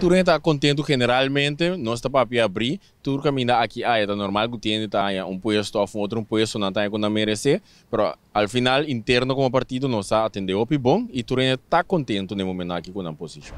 tu está contente generalmente, não está para abrir, tu caminha aqui, ah, é normal que tiene tá um posto ou outro um puesto não está quando merece, mas al final interno como partido não está atendendo bom e tu está contente no momento aqui com a posição.